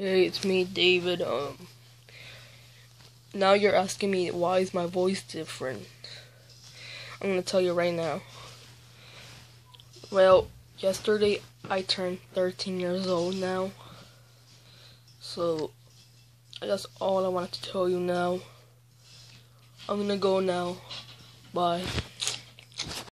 Hey, it's me, David. Um, now you're asking me why is my voice different? I'm gonna tell you right now. Well, yesterday I turned 13 years old now. So, that's all I wanted to tell you now. I'm gonna go now. Bye.